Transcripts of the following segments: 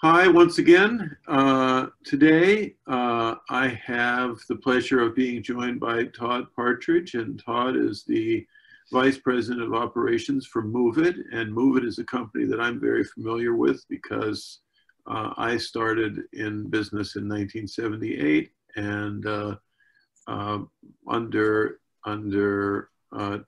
Hi, once again. Uh, today, uh, I have the pleasure of being joined by Todd Partridge, and Todd is the Vice President of Operations for MoveIt, and MoveIt is a company that I'm very familiar with because uh, I started in business in 1978, and uh, uh, under under uh,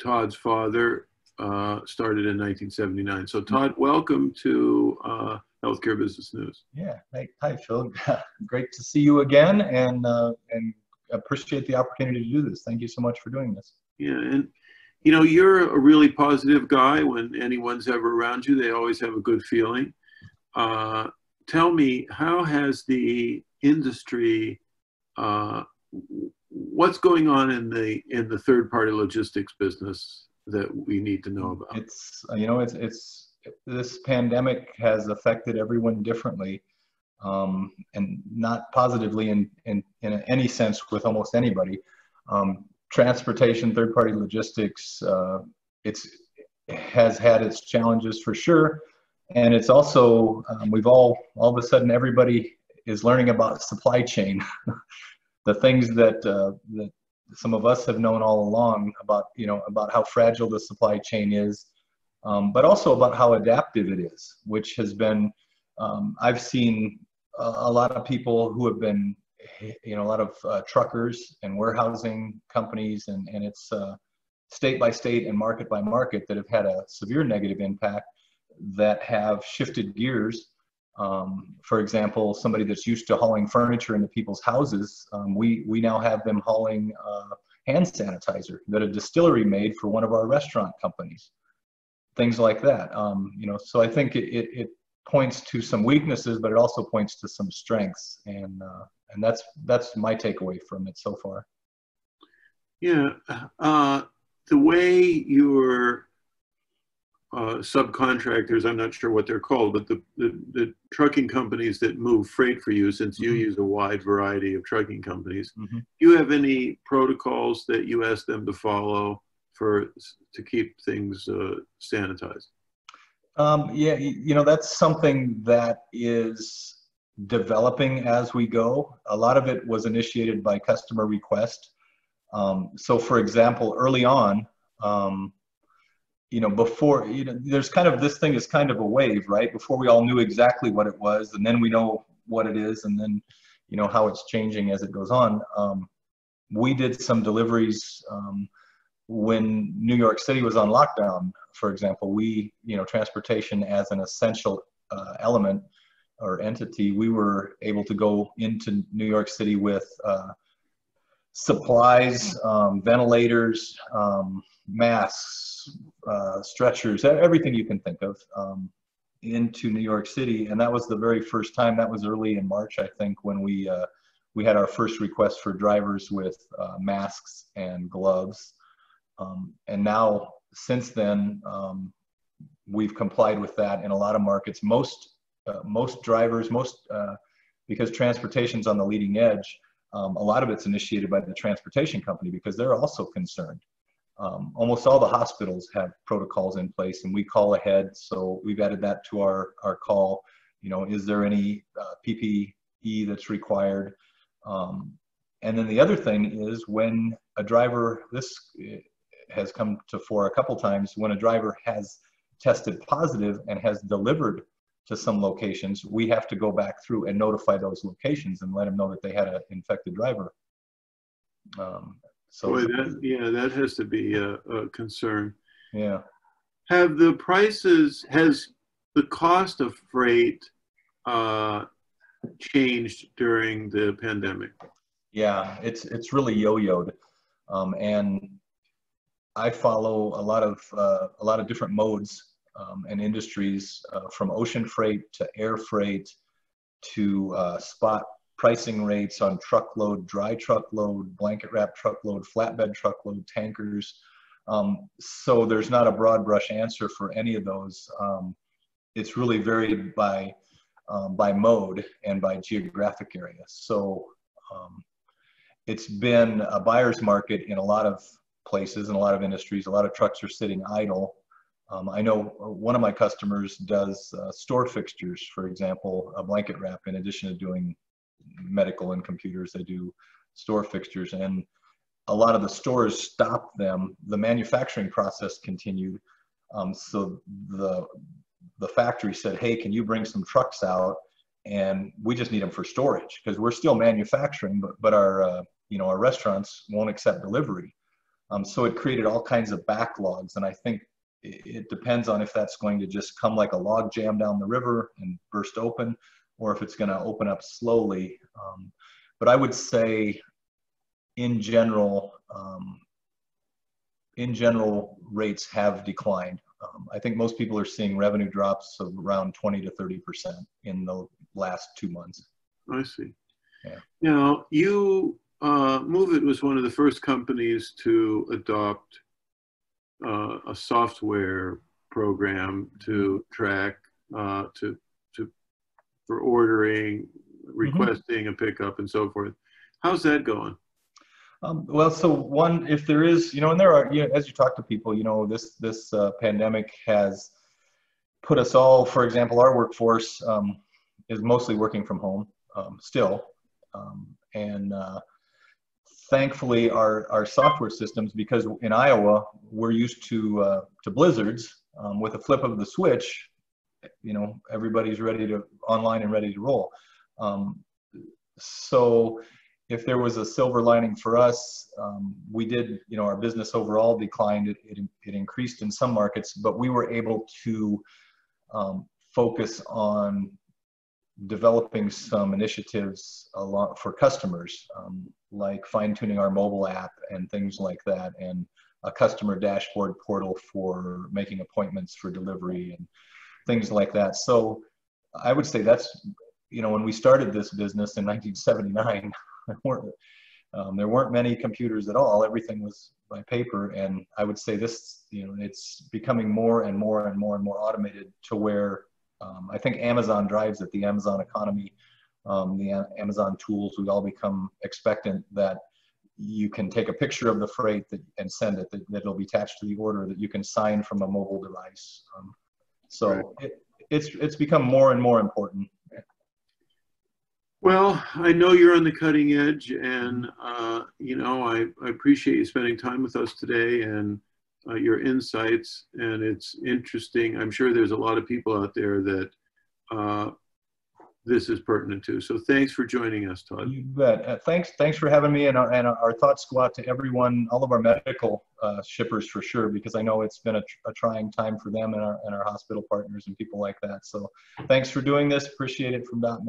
Todd's father, uh, started in 1979. So Todd, welcome to uh, Healthcare Business News. Yeah, hey, hi Phil. Great to see you again, and uh, and appreciate the opportunity to do this. Thank you so much for doing this. Yeah, and you know you're a really positive guy. When anyone's ever around you, they always have a good feeling. Uh, tell me, how has the industry uh, what's going on in the in the third party logistics business that we need to know about? It's you know it's it's this pandemic has affected everyone differently, um, and not positively in, in in any sense with almost anybody. Um, transportation, third party logistics, uh, it's has had its challenges for sure, and it's also um, we've all all of a sudden everybody is learning about supply chain. the things that uh, that some of us have known all along about you know about how fragile the supply chain is, um, but also about how adaptive it is, which has been um, I've seen a, a, lot of people who have been you know a lot of uh, truckers and warehousing companies and and it's uh, state by state and market by market that have had a severe negative impact that have shifted gears um, for example, somebody that's used to hauling furniture into people's houses, um, we, we now have them hauling uh, hand sanitizer that a distillery made for one of our restaurant companies. Things like that. Um, you know, so I think it, it, it, points to some weaknesses, but it also points to some strengths, and uh, and that's that's my takeaway from it so far. Yeah, uh, the way you're uh, subcontractors, I'm not sure what they're called, but the, the, the, trucking companies that move freight for you, since you mm-hmm. use a wide variety of trucking companies, mm-hmm. do you have any protocols that you ask them to follow for to keep things uh, sanitized? Um, yeah, you know, that's something that is developing as we go. A lot of it was initiated by customer request. Um, so, for example, early on, um, you know, before, you know, there's kind of this thing is kind of a wave, right? Before we all knew exactly what it was, and then we know what it is, and then, you know, how it's changing as it goes on. Um, we did some deliveries um, when New York City was on lockdown, for example. We, you know, transportation as an essential uh, element or entity, we were able to go into New York City with uh, supplies, um, ventilators, um, masks, uh, stretchers, everything you can think of um, into New York City. And that was the very first time, that was early in March, I think, when we, uh, we had our first request for drivers with uh, masks and gloves. Um, and now, since then, um, we've complied with that in a lot of markets. Most, uh, most drivers, most, uh, because transportation's on the leading edge, um, a lot of it's initiated by the transportation company because they're also concerned. Um, almost all the hospitals have protocols in place and we call ahead. So we've added that to our, our call. You know, is there any uh, PPE that's required? Um, and then the other thing is when a driver, this eh, has come to fore a couple times, when a driver has tested positive and has delivered to some locations, we have to go back through and notify those locations and let them know that they had an infected driver. Um, so Boy, that, yeah, that has to be a, a concern. Yeah. Have the prices, has the cost of freight uh, changed during the pandemic? Yeah, it's it's really yo-yoed, um, and I follow a lot of uh, a lot of different modes um, and industries, uh, from ocean freight to air freight to uh, spot pricing rates on truckload, dry truckload, blanket wrap truckload, flatbed truckload, tankers. Um, so there's not a broad brush answer for any of those. Um, it's really varied by um, by mode and by geographic area. So um, it's been a buyer's market in a lot of places, in a lot of industries. A lot of trucks are sitting idle. Um, I know one of my customers does uh, store fixtures, for example, a blanket wrap. In addition to doing medical and computers, they do store fixtures, and a lot of the stores stopped them. The manufacturing process continued, um, so the the factory said, "Hey, can you bring some trucks out?" And we just need them for storage because we're still manufacturing, but but our uh, you know our restaurants won't accept delivery. Um, so it created all kinds of backlogs, and I think it depends on if that's going to just come like a log jam down the river and burst open, or if it's going to open up slowly. Um, but I would say, in general, um, in general, rates have declined. Um, I think most people are seeing revenue drops of around 20 to 30 percent in the last two months. I see. Yeah. Now, you, uh, MoveIt was one of the first companies to adopt uh, a software program to track uh, to to for ordering, mm-hmm. requesting mm-hmm. a pickup, and so forth. How's that going? Um, well, so one, if there is, you know, and there are, you know, as you talk to people, you know, this this uh, pandemic has put us all, for example, our workforce um, is mostly working from home um, still, um, and uh, thankfully our, our software systems, because in Iowa, we're used to, uh, to blizzards, um, with a flip of the switch, you know, everybody's ready to online and ready to roll. Um, so if there was a silver lining for us, um, we did, you know, our business overall declined. It, it, it, increased in some markets, but we were able to um, focus on developing some initiatives a lot for customers, um, like fine tuning our mobile app and things like that, and a customer dashboard portal for making appointments for delivery and things like that. So I would say that's, you know, when we started this business in 1979, there weren't, um, there weren't many computers at all. Everything was by paper. And I would say this, you know, it's becoming more and more and more and more automated to where um, I think Amazon drives it, the Amazon economy, um, the Amazon tools. We all become expectant that you can take a picture of the freight that, and send it, that, that, it'll be attached to the order, that you can sign from a mobile device. Um, so right. it, it's, it's become more and more important. Well, I know you're on the cutting edge, and uh, you know I, I appreciate you spending time with us today. And uh, your insights, and it's interesting. I'm sure there's a lot of people out there that uh, this is pertinent to. So thanks for joining us, Todd. You bet. Uh, thanks, thanks for having me, and our, and our thoughts go out to everyone, all of our medical uh, shippers for sure, because I know it's been a, a, trying time for them and our, and our hospital partners and people like that. So thanks for doing this. Appreciate it from Dot